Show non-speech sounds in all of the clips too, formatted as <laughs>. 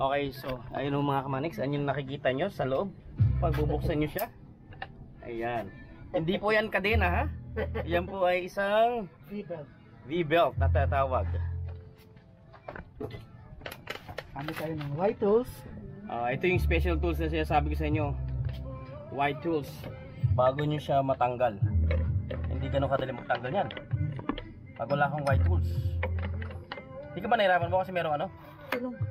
Okay, so ayun ang mga kamanix, ayun yung nakikita nyo sa loob. Pag bubuksan nyo siya. Ayan. Hindi po yan kadena ha. Yan po ay isang People. V-belt na tatawag. Kami tayo ng white tools. Ah, ito yung special tools na sinasabi ko sa inyo. White tools. Bago nyo siya matanggal. Hindi ganun kadali magtanggal yan. Pag wala kang white tools. Hindi ka ba nahirapan mo kasi merong ano? Tulong.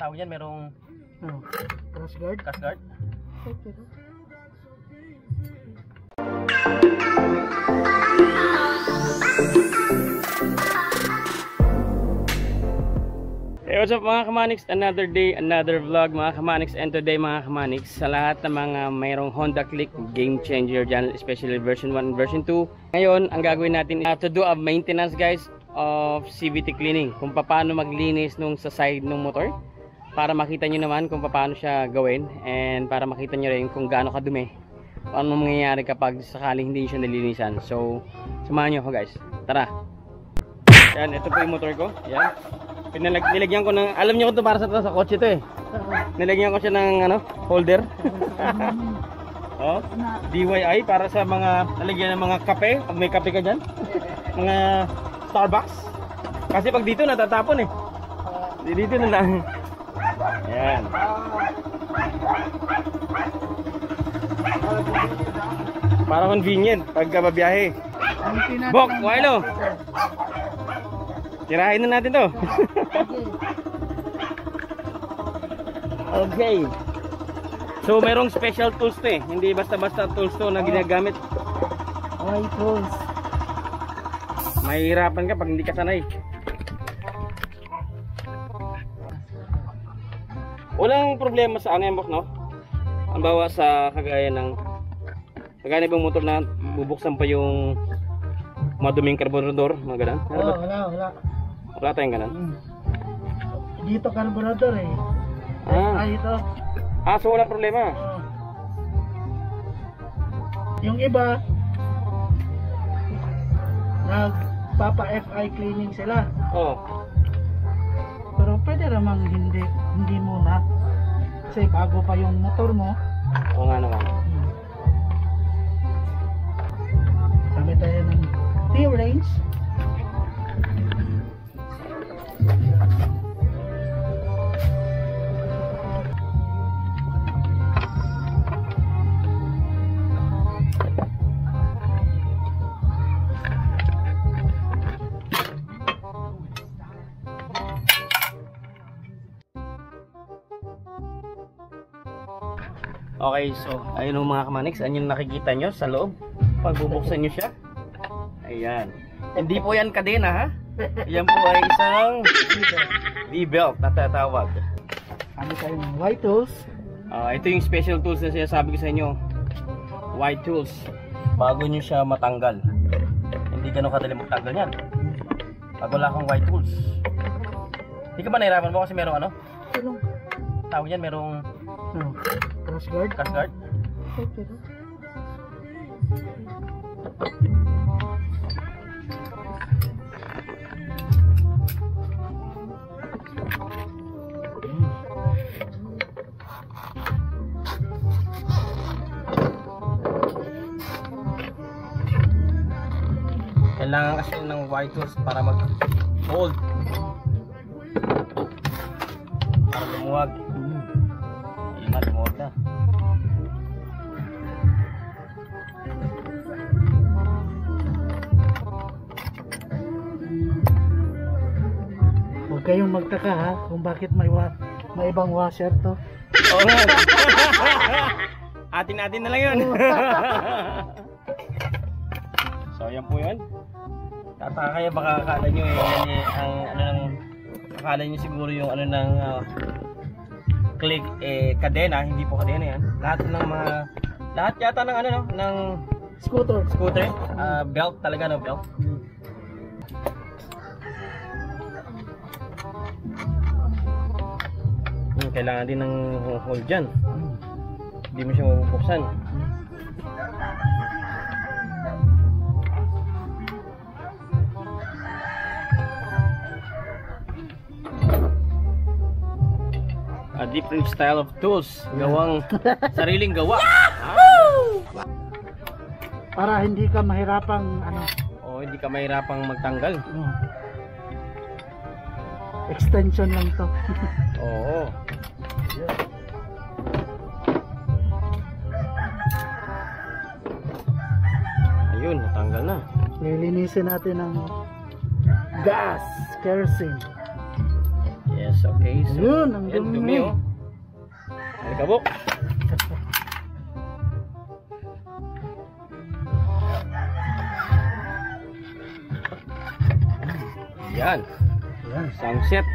Tawag yan, merong Oh. Cross guard. cash guard. Okay. Hey, what's up mga kamanix? Another day, another vlog mga kamanix. And today mga kamanix, sa lahat ng mga mayroong Honda Click Game Changer dyan, especially version 1 and version 2. Ngayon, ang gagawin natin is to do a maintenance guys of CVT cleaning. Kung paano maglinis nung sa side ng motor. Para makita nyo naman kung paano siya gawin. And para makita nyo rin kung gaano kadumi. Paano mangyayari kapag sakaling hindi siya nalinisan. So, samahan nyo ako guys. Tara! Yan, ito po yung motor ko. Yan. Pinalag, nilagyan ko ng, alam niyo ko to para sa sa kotse to eh. Nilagyan ko siya ng ano, holder. <laughs> oh, DIY para sa mga nalagyan ng mga kape, pag may kape ka diyan. Mga Starbucks. Kasi pag dito natatapon eh. Di- Dito na lang. Ayan. Para convenient pagka babiyahe. Bok, Wilo. Tirahin na natin to. okay. So merong special tools to eh. Hindi basta-basta tools to na ginagamit. White tools. Mahihirapan ka pag hindi ka sanay. Problema sa boss, no? Ang bawa sa kagaya ng kagaya ng motor na bubuksan pa yung maduming carburetor, mga ganun. Ano Oh, wala, wala. Wala tayong ganun. Hmm. Dito carburetor eh. Ah, Ay, ito. ah so walang problema. Oh. Yung iba, nagpapa FI cleaning sila. Oh. Pero pwede namang hindi, hindi muna. Kasi bago pa yung motor mo, Oo nga naman. hmm. kami tayo ng T-range. Okay, so ayun ang mga kamanix, ayun yung nakikita nyo sa loob. Pag bubuksan nyo siya. Ayan. Hindi po yan kadena ha. Yan po ay isang V-belt na tatawag. Kami tayo ng white tools. Ah, ito yung special tools na sinasabi ko sa inyo. White tools. Bago nyo siya matanggal. Hindi ganun kadali magtanggal yan. Pag wala kang white tools. Hindi ka ba nahirapan mo kasi merong ano? Tulong. Tawag yan, merong Oh. Cross guard. cash guard. Okay. Kailangan kasi ng white tools para mag hold. Para lumuwag. Kayong magtaka ha kung bakit may wa may ibang washer to. <laughs> Oo nga. Atin-atin na lang yun. <laughs> so, yan po yun. Tataka kayo, baka akala nyo eh, yan eh, ang ano ng, akala nyo siguro yung ano ng ah, click eh, kadena, hindi po kadena yan. Lahat ng mga, lahat yata ng ano no, ng Scooter. scooter, ah, belt talaga no, belt. Kailangan din ng hold dyan. Hindi mo siya mabubuksan. A different style of tools. Gawang <laughs> sariling gawa. Para hindi ka mahirapang ano. O hindi ka mahirapang magtanggal. oh. Extension lang to. <laughs> Oo. Ayun, natanggal na. Lilinisin natin ng gas, kerosene. Yes, okay. So, Ayun, ang dumi. dumi oh. Alikabok. Yan, Sound set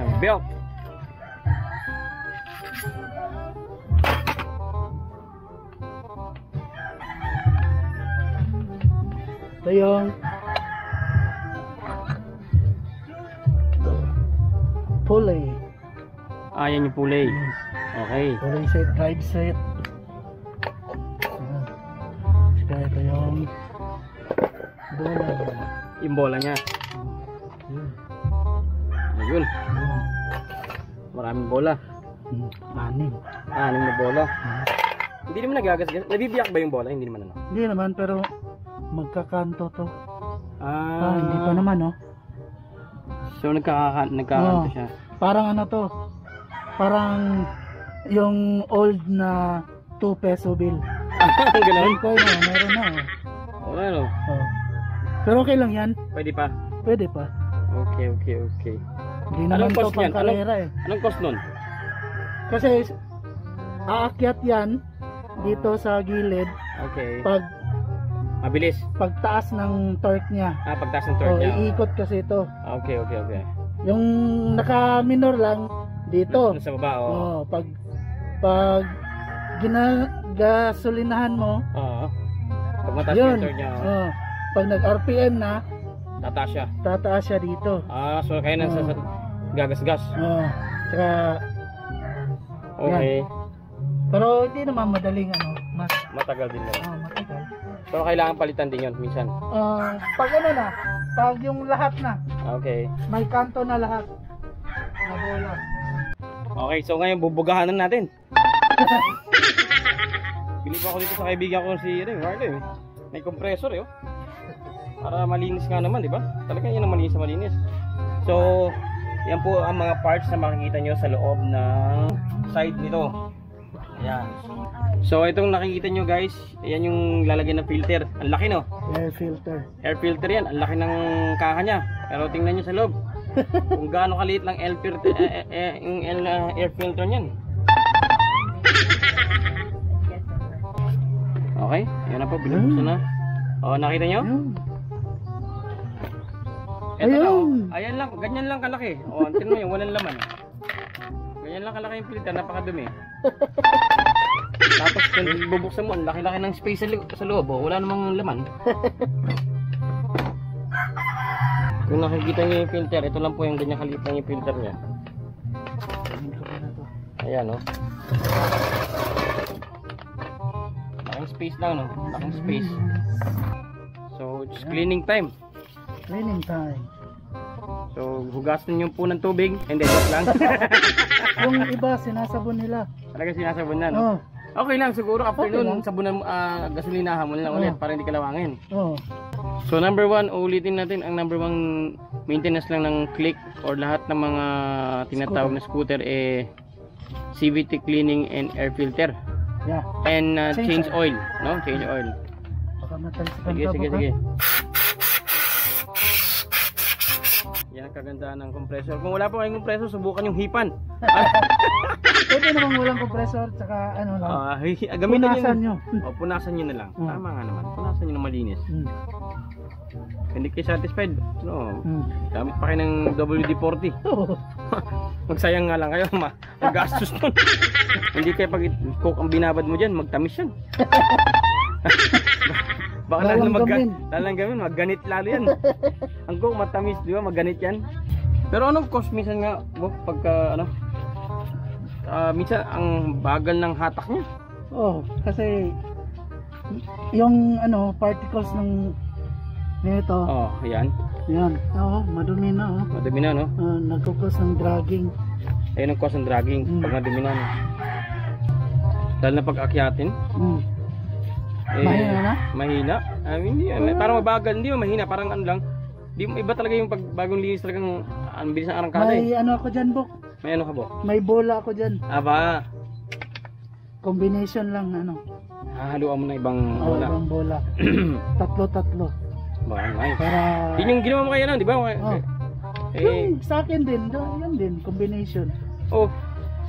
ng belt. Ito yung pulley. Ah, yan yung pulley. Okay. Pulley set, drive set. Saka ito yung bola. Yung bola niya. Ayan. maraming bola. Hmm, Anim. Anim na bola. Hmm. Hindi naman nagagasgas. Nabibiyak ba yung bola? Hindi naman ano. Hindi naman pero magkakanto to. Ah, Ah, hindi pa naman oh. So nagkaka nagkakanto Oo. siya. Parang ano to? Parang yung old na 2 peso bill. Ganun. Ko na, meron na oh. Oh, ano? Oh. Pero okay lang yan. Pwede pa. Pwede pa. Okay, okay, okay. Hindi naman to pang karera eh. Anong cost nun? Kasi aakyat yan dito sa gilid Okay. pag Mabilis. pagtaas ng torque niya. Ah, pagtaas ng Oh, torque niya. iikot kasi ito. Okay, okay, okay. Yung naka-minor lang dito. Nasa baba, oh. Oh, pag pag ginagasolinahan mo, Oo. Pag mataas yun. torque niya, oh, Oh, pag nag-RPM na, tataas siya. tataas siya dito. Ah, so kaya nasa Oo. Gagasgas. Oh, tsaka, Okay. pero hindi naman madaling ano, mas Matagal din lang. oh, matagal. So kailangan palitan din yun minsan. Ah, pag ano na, pag yung lahat na, Okay. may kanto na lahat. Na bola. Okay, so ngayon bubugahan na natin. Bilib ako dito sa kaibigan ko si ano, Marlo eh. May compressor eh. Oh. Para malinis nga naman, di ba? Talaga yan ang malinis malinis. So, yan po ang mga parts na makikita nyo sa loob ng side nito. Ayan. So, itong nakikita nyo guys, yan yung lalagyan ng filter. Ang laki no? Air filter. Air filter yan. Ang laki ng kaka niya. Pero tingnan nyo sa loob. <laughs> Kung gaano kaliit lang air filter, eh, eh, eh, yung air, uh, air filter niyan. <laughs> Okay, yan na po, binubuksan na. O, nakita nyo? Ayun. Ito na, oh. Ayan lang, ganyan lang kalaki. O, tingnan mo yun, walang laman. Ganyan lang kalaki yung filter, napakadumi. Tapos kung bubuksan mo, ang laki-laki ng space sa, li- sa loob. Oh, wala namang laman. Kung nakikita niyo yung filter, ito lang po yung ganyan kaliit lang yung filter niya. Ayan, oh. Laking space lang, no? Laking space. So, it's cleaning time. Cleaning time. So, hugasan niyo po ng tubig. Hindi, joke lang. <laughs> yung iba, sinasabon nila. Talaga sinasabon na, no? Oh, Okay lang, siguro after Okay nun, sabunan ah, gasolinahan mo na lang ulit Oh. para hindi ka lawangin. oh. So, number one, ulitin natin, ang number one maintenance lang ng click or lahat ng mga tinatawag na scooter, eh, CVT cleaning and air filter. Yeah. And ah, Change change oil, no? Change oil. Baka matalsikan Sige, sige, sige. Yan ang kagandahan ng compressor. Kung wala pa kayong compressor, subukan yung hipan. <laughs> Pwede namang walang compressor, tsaka ano lang. Ah, hi- gamitin nyo Punasan na. nyo. O, punasan nyo na lang. Hmm. Tama nga naman. Punasan nyo na malinis. Hmm. Hindi kayo satisfied. No, Hmm. gamit pa kayo ng WD-40. Oh, <laughs> Magsayang nga lang kayo. Ma magastos nun. <laughs> Hindi kayo pag coke ang binabad mo dyan, magtamis yan. Baka lalo mag Lalanggamin. magganit lalo yan. <laughs> ang coke matamis, di ba? Magganit yan. Pero anong cost minsan nga, Bo, pagka ano, ah, minsan ang bagal ng hatak niya. oh, kasi yung ano, particles ng nito, Oh, ayan. yan. Oo, madumi na oh. Madami na, no? Uh, nagkukos ng dragging. Ayun ang cause ng dragging Mm. pag madumi na. no? Dahil na pag akyatin, Mm. Eh, Mahina na? Mahina? I mean, hindi, eh, parang mabagal, hindi mo mahina, parang ano lang. Di, iba talaga yung pag bagong linis talagang ang bilis ng arangkada eh. May ano ako dyan, Bok. May ano ka po? May bola ako dyan. Aba, Combination lang, ano. hahaluan mo na ibang Oh, bola. ibang bola. <clears throat> Tatlo-tatlo. ba, nice. Para... Yun yung ginawa mo kaya nun, di ba? Oh. Eh, Yung sa akin din, yan din, combination. oh,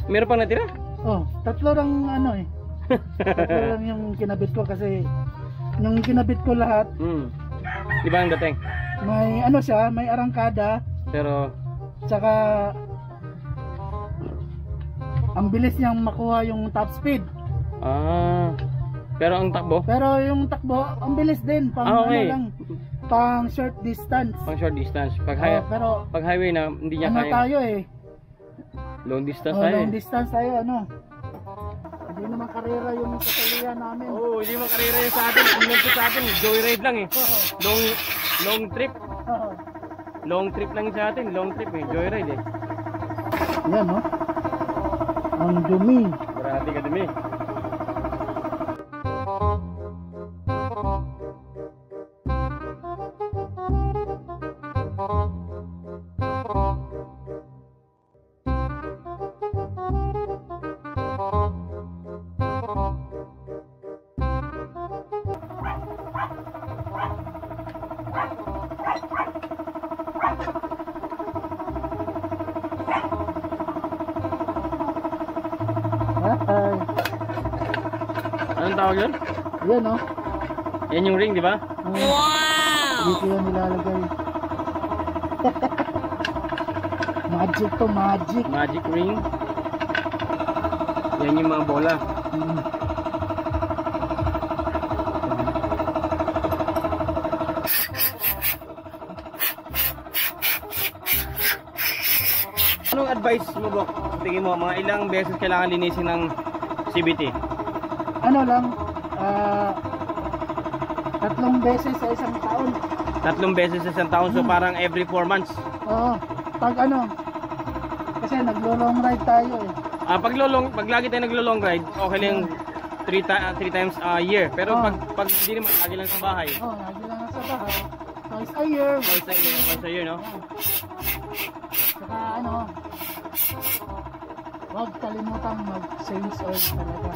meron pang natira? Oh, tatlo lang ano eh. Tatlo lang yung kinabit ko kasi yung kinabit ko lahat, Hmm. Di ba ang dating? may ano siya, may arangkada, Pero, tsaka ang bilis niyang makuha yung top speed. ah, pero ang takbo, Pero yung takbo, ang bilis din, pang Ah, okay. ano lang, pang short distance. pang short distance. Pag, Oh, hi- pero pag highway na, hindi niya ano kaya. tayo eh, Long distance oh, tayo. long eh. distance tayo, ano. Naman karera yung sasalihan namin. Oo, oh, hindi mo karera yun sa atin. Ang nandito sa atin, joyride lang eh. Long, long trip. Long trip lang sa atin. Long trip eh. Joyride eh. Yan, no? Ang dumi. Grabe ka dumi. Tawag yun? yan, no? Yan yung ring, di ba? Wow! Dito yan nilalagay. <laughs> magic to, magic. Magic ring. Yan yung mga bola. Mm. Anong advice mo, Bok? Tingin mo, mga ilang beses kailangan linisin ng CBT? Ano lang, ah, tatlong beses sa isang taon. Tatlong beses sa isang taon, so parang every 4 months. Oo, pag ano, kasi naglo-long ride tayo eh. Ah, pag lolong, pag lagi tayo naglo-long ride, okay lang 3 three times a year. Pero Oh. pag pag hindi naman lagi lang sa bahay, Oo, lagi lang nasa bahay. Twice a year. once a year, once a year, no? Saka ano, huwag kalimutan mag-change oil talaga.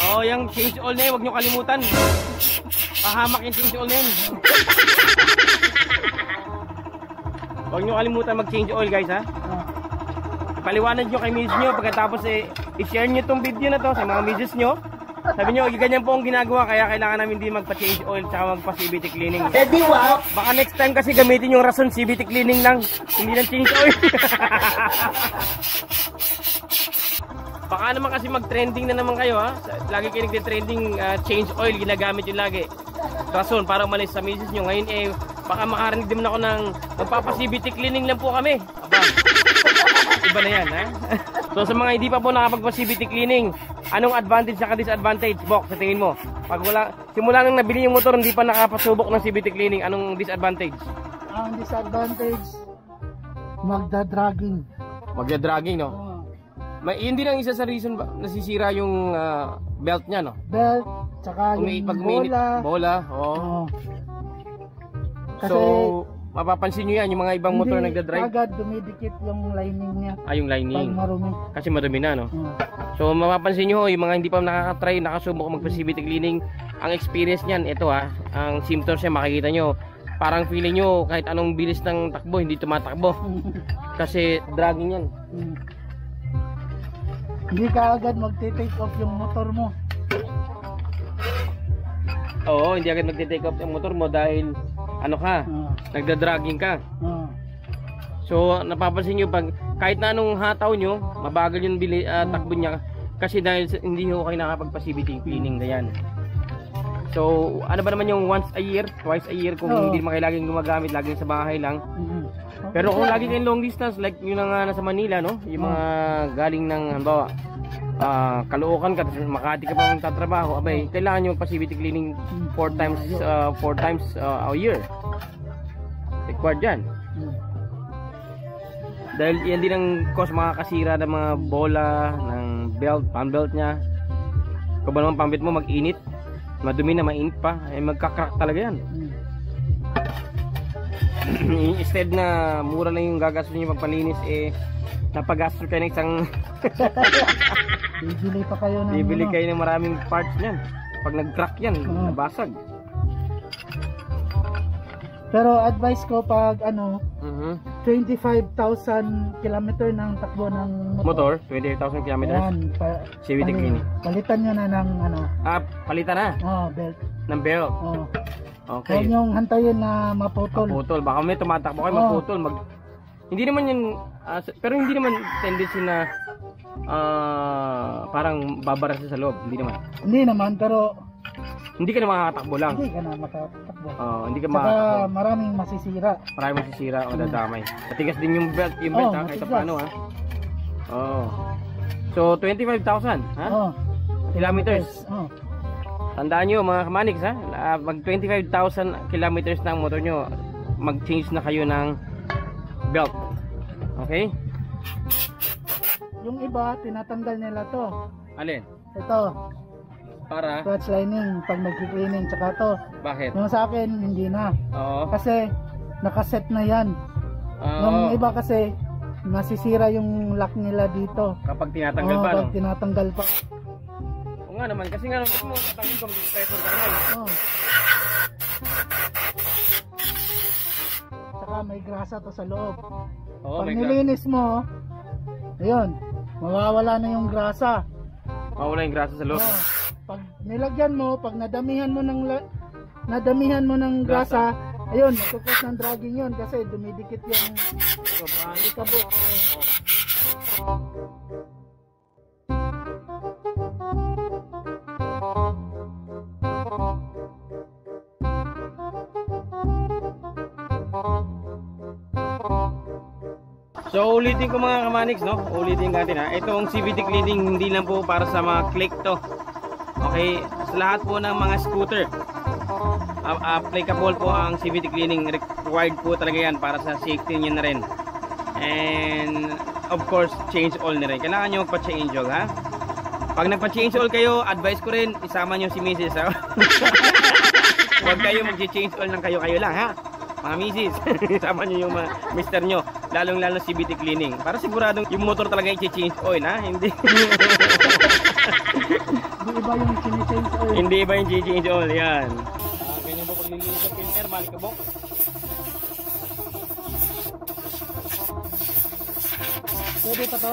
Oh, yung change oil na yun, huwag nyo kalimutan. Pahamak yung change oil na yun. Huwag nyo kalimutan mag-change oil, guys, ha? Paliwanag nyo kay miss nyo, pagkatapos eh, i-share nyo tong video na to sa mga misses nyo. Sabi nyo, ganyan po ang ginagawa, kaya kailangan namin din magpa-change oil tsaka magpa-CBT cleaning. Eh di wow! Baka next time kasi gamitin yung rason CBT cleaning lang, hindi lang change oil. <laughs> Baka naman kasi mag-trending na naman kayo ha. Lagi kayo nagte-trending ah, change oil, ginagamit yung lagi. Rason para umalis sa misis nyo. Ngayon eh, baka makarinig din ako ng magpapa-CBT cleaning lang po kami. Aba, iba na yan ha. <laughs> so sa mga hindi pa po nakapagpa-CBT cleaning, anong advantage sa disadvantage, Bok, sa tingin mo? Pag wala, simula nang nabili yung motor, hindi pa nakapasubok ng CBT cleaning, anong disadvantage? ang disadvantage, magda-dragging. Magda-dragging, no? Oo. May, yun din ang isa sa reason ba, nasisira yung ah, belt niya, no? Belt, tsaka Umi, yung pag umiinit, bola. bola, oo. Oo. Kasi so, mapapansin nyo yan, yung mga ibang motor hindi nagda-drive, agad dumidikit yung lining niya ay yung pag lining. marumi. Kasi madumi na, no? Oo. So, mapapansin nyo, yung mga hindi pa nakaka-try, nakasubok magpa-CVT cleaning, ang experience niyan, ito ha, ang symptoms niya, makikita nyo, parang feeling nyo, kahit anong bilis ng takbo, hindi tumatakbo. <laughs> Kasi dragging yan. Mm. Hindi ka agad magte-take off yung motor mo. Oo, hindi agad magte-take off yung motor mo dahil, ano ka, Oo. nagda-dragging ka. Oo. So, napapansin nyo, pag, kahit na anong hataw nyo, mabagal yung bili, ah, takbo niya. Kasi dahil hindi ho kayo nakapagpa-CVT cleaning na yan. So, ano ba naman yung once a year, twice a year, kung Oo. hindi naman kayo laging gumagamit, laging sa bahay lang. Mhm. Pero kung lagi kayong long distance, like yun na nga nasa Manila, no? Yung mga galing ng, halimbawa, ah Caloocan ka, tapos Makati ka pa magtatrabaho, abay, kailangan nyo magpa-CVT cleaning four times, ah, four times ah, a year. Required yan. Mm. Dahil yan din ang cause makakasira ng mga bola, ng belt, pan belt niya. Kung ba naman pan belt mo mag-init, madumi na mainit pa, ay magka-crack talaga yan. Hmm. <clears throat> Instead na mura lang yung gagastos niyo magpalinis, eh, napagastos kayo ng isang, <laughs> Bibili pa kayo ng bibili ano. kayo ng maraming parts niyan. Pag nag-crack yan, Oo. nabasag. Pero advice ko pag ano, Mhm. 25,000 kilometer ng takbo ng Motor, 28,000 kilometers. Yan, pa, CVT ano, cleaning. Palitan nyo na ng ano, Ah, palitan na oh, belt. ng belt. Oh. Okay. Huwag yung hantayin na maputol. Maputol. Baka may tumatakbo kayo, Oo. maputol. Mag... Hindi naman yun, s- pero hindi naman tendency na ah, parang babara sa loob. Hindi naman. Hindi naman, pero Hindi ka na makakatakbo lang. hindi ka na makatakbo. Oh, hindi ka Saka makakatakbo. maraming masisira. Marami masisira o dadamay. Matigas din yung belt, yung belt Oo, ha, kahit paano ha. Oh. So 25,000 ha? Oh, Kilometers. Oh. Tandaan nyo mga kamaniks ha, mag 25,000 kilometers na ang motor nyo, mag-change na kayo ng belt. Okay? Yung iba, tinatanggal nila to. Alin? Ito, Para? clutch lining pag nagki-cleaning. Tsaka to, Bakit? yung sa akin, hindi na. Oo. Kasi, nakaset na yan. Oo. Yung iba kasi, nasisira yung lock nila dito. Kapag tinatanggal Oo, pa, no? tinatanggal pa. Oo nga naman, kasi nga naman mo, tatanggal ko, mag-pressure ka naman. Oh. Saka may grasa to sa loob. Oo, Pag may nilinis mo, ayun, mawawala na yung grasa. mawala yung grasa sa loob. Oh. Nilagyan mo, pag nadamihan mo ng nadamihan mo ng grasa, ayun, magkukos ng dragging yun kasi dumidikit yung alikabok. So ulitin ko mga kamaniks no, ulitin natin ha. Itong CVT cleaning hindi lang po para sa mga click to. Okay, lahat po ng mga scooter. applicable po ang CVT cleaning required po talaga yan para sa safety niyo na rin. And of course, change oil na rin. Kailangan nyo magpa-change oil ha. Pag nagpa-change oil kayo, advice ko rin isama nyo si Mrs. ha. <laughs> Huwag kayo mag-change oil ng kayo-kayo lang ha. Mga misis, <laughs> sama nyo yung mga mister nyo. Lalong lalo CBT cleaning. Para siguradong yung motor talaga i-change oil ha. Hindi, <laughs> Iba yung chine-change oil. hindi ba yung change oil? Yan. Ah, ganyan po paglilinis ng filter, malikabok. Pwede pa to?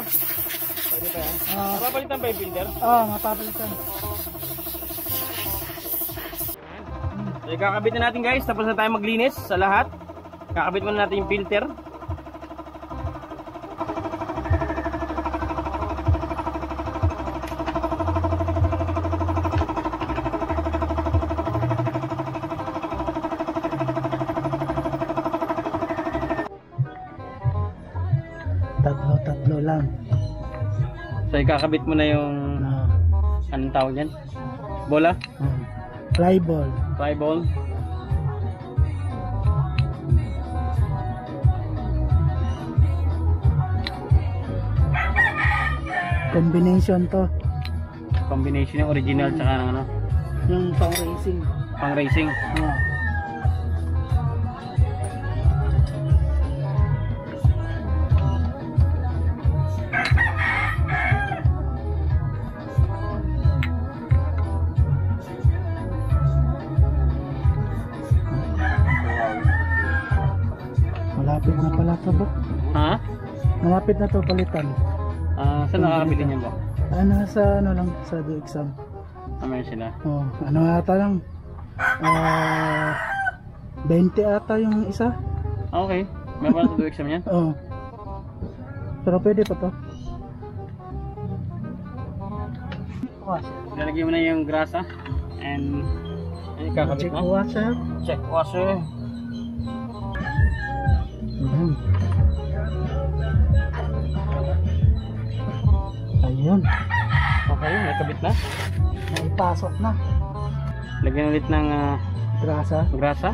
Pwede pa yan. Ah, Papalitan ba yung filter? ah, mapapalitan. So, kakabit na natin guys. Tapos na tayo maglinis sa lahat. Kakabit muna natin yung filter. So, kakabit mo na yung Ah, anong tawag yan? Bola? ah. Fly ball. Fly ball? Combination to. Combination ng original tsaka ng ano, Yung pang racing. pang racing. Ah. Malapit na to palitan. Ah, saan nakakabili niyan ba? Ano sa ano lang sa the exam. Naman sila. Oh, ano ata lang. Ah 20 ata yung isa. Ah, okay. May para sa do exam yan? Oh. Pero pwede pa to. Lalagyan mo na yung grasa. And, ano kakabit Check mo? washer. Check washer. Ayan. Ayun. Okay, may kabit na. Naipasok na. Lagyan ulit ng ah, Grasa. grasa.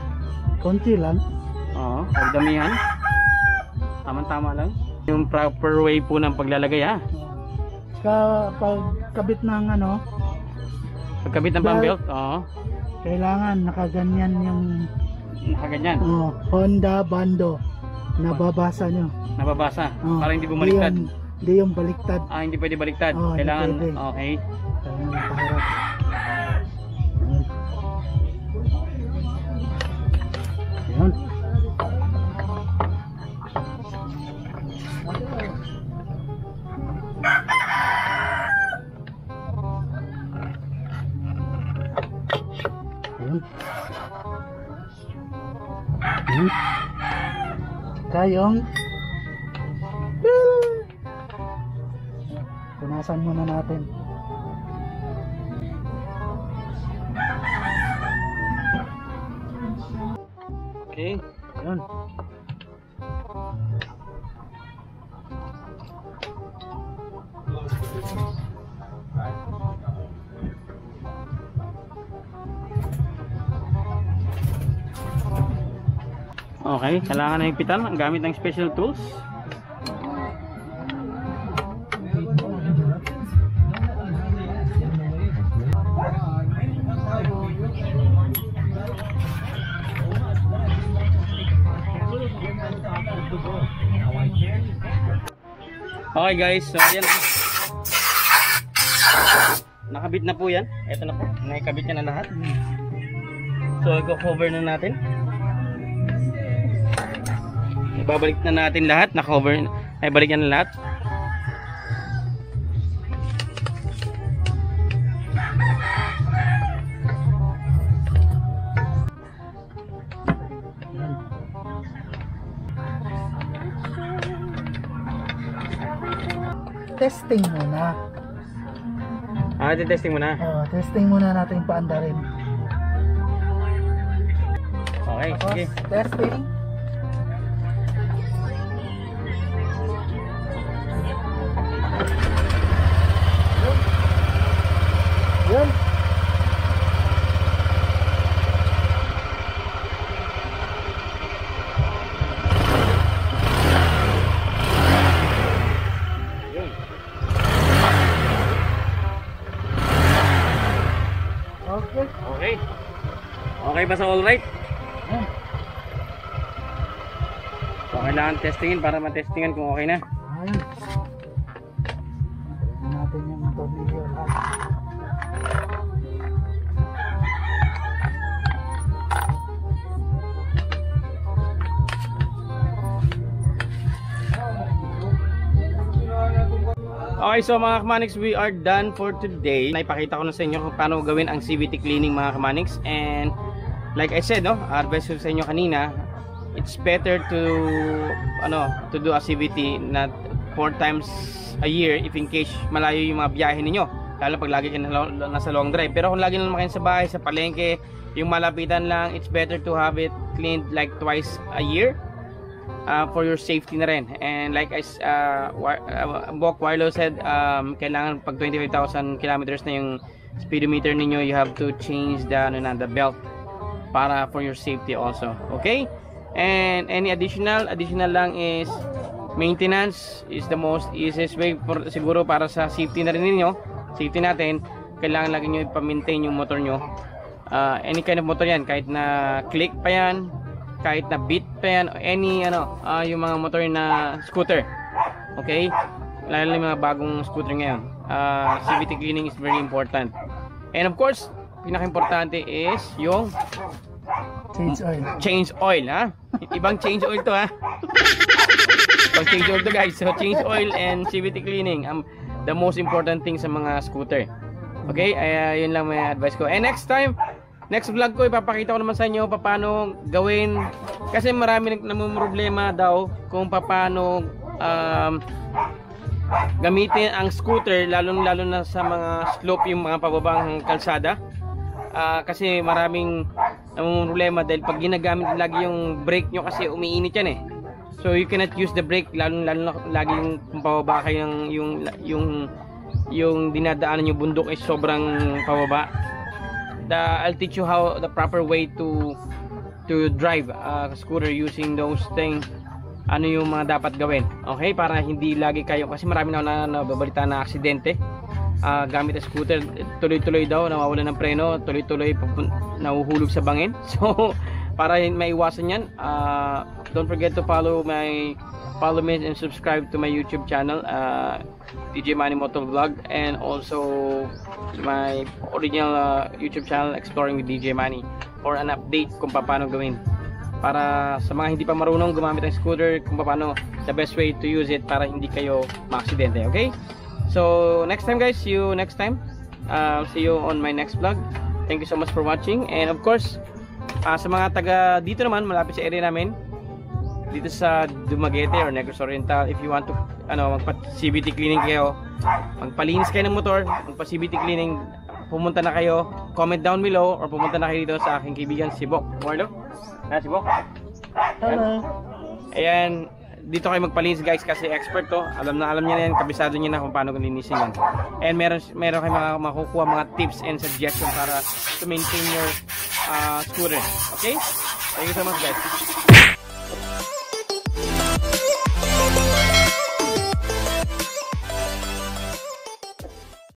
Konti lang. Oo, pagdamihan. Tama-tama lang. Yung proper way po ng paglalagay ha. Ka pagkabit ng ano, Pagkabit ng pump belt, oo. kailangan nakaganyan yung Nakaganyan. oh, Honda Bando. Nababasa nyo. Nababasa. Oh, para hindi bumaliktad. Yung, hindi yung baliktad. Ah, hindi pwede baliktad. Oh, hindi Kailangan, pwede. okay. Kailangan. Ayan. Ayan. Ayan. Ayan. Kayong Punasan muna natin. Okay. Ayan. Okay, kailangan na higpitan ang gamit ng special tools. Okay guys, so ayan. Nakabit na po yan. Ito na po. Nakikabit na lahat. So, i-cover na natin. Ibabalik na natin lahat. Na-cover. Ay, balik na lahat. Testing muna. Ah, testing muna. Oh, testing muna natin paandarin. Okay, Tapos, sige. testing. Okay ba sa all right? Yan. So, kailangan testingin para matestingan kung okay na. Ayun. Natin yung tornilyo lahat. Okay, so mga kamanics, we are done for today. Naipakita ko na sa inyo kung paano gawin ang CVT cleaning mga kamanics. And like I said, no, advice ko sa inyo kanina, it's better to ano, to do a CVT not four times a year if in case malayo yung mga biyahe ninyo. Lalo pag lagi kayo na- nasa long drive. Pero kung lagi lang kayo sa bahay, sa palengke, yung malapitan lang, it's better to have it cleaned like twice a year uh, for your safety na rin. And like I uh, uh, Bok Warlo said, um, kailangan pag 25,000 kilometers na yung speedometer ninyo, you have to change the, ano na, the belt para for your safety also. Okay? And any additional, additional lang is maintenance is the most easiest way for, siguro para sa safety na rin ninyo, safety natin, kailangan lagi nyo ipa-maintain yung motor nyo. Uh, any kind of motor yan, kahit na click pa yan, kahit na beat pa yan, any ano, ah, yung mga motor na scooter. Okay? Lalo yung mga bagong scooter ngayon. Ah, CVT cleaning is very important. And of course, pinaka-importante is yung Change oil. change oil, ha? Ibang change oil to, ha? Ibang change oil to, guys. So, change oil and CVT cleaning, um, the most important thing sa mga scooter. Okay? Ay, ah, yun lang may advice ko. And next time, next vlog ko, ipapakita ko naman sa inyo paano gawin. Kasi marami nang namumroblema daw kung paano um, gamitin ang scooter, lalong-lalo na sa mga slope, yung mga pababang kalsada. Ah, kasi maraming ang problema dahil pag ginagamit lagi yung brake nyo kasi umiinit yan eh. So you cannot use the brake lalo lalo na lagi yung pababa kayo ng yung yung yung dinadaanan yung bundok is sobrang pababa. The I'll teach you how the proper way to to drive a scooter using those things ano yung mga dapat gawin. Okay? Para hindi lagi kayo kasi marami na ako na nababalita na aksidente. Ah, gamit ang scooter, tuloy-tuloy daw nawawalan ng preno, tuloy-tuloy nahuhulog sa bangin. <laughs> So, para maiwasan 'yan, ah, don't forget to follow my follow me and subscribe to my YouTube channel, uh, DJ Manny Moto Vlog and also my original uh, YouTube channel Exploring with DJ Manny for an update kung paano gawin para sa mga hindi pa marunong gumamit ng scooter kung paano the best way to use it para hindi kayo maaksidente okay so next time guys. See you next time. Uh, see you on my next vlog. Thank you so much for watching. And of course ah, sa mga taga dito naman malapit sa area namin dito sa Dumaguete or Negros Oriental if you want to ano magpa CBT cleaning kayo magpalinis kayo ng motor magpa CBT cleaning pumunta na kayo. Comment down below or pumunta na kayo dito sa aking kaibigan si Bok. Marlo na si Bok. Hello. ayan dito kayo magpalinis guys kasi expert to. Alam na alam niya yan. Kabisado niya na kung paano linisin yan. And meron meron kayo mga makukuha mga tips and suggestions para to maintain your uh, scooter. Okay? Thank you so much guys